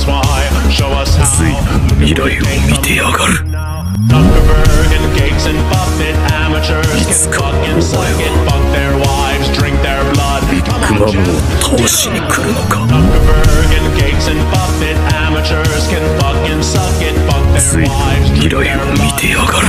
つい未来を見てやがる。いつかお前はビッグマムを倒しに来るのか。つい未来を見てやがる。